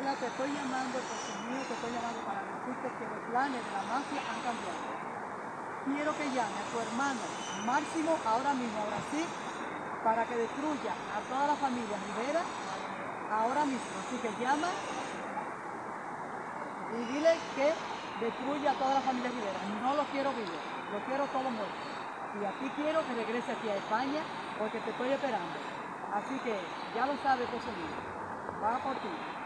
Hola, te estoy llamando, porque mío te estoy llamando para decirte que los planes de la mafia han cambiado. Quiero que llame a tu hermano Máximo ahora mismo, ahora sí, para que destruya a toda la familia Rivera ahora mismo. Así que llama y dile que destruya a toda la familia Rivera. No lo quiero vivo, lo quiero todo muerto. Y a ti quiero que regrese aquí a España porque te estoy esperando. Así que ya lo sabes, José Va por ti.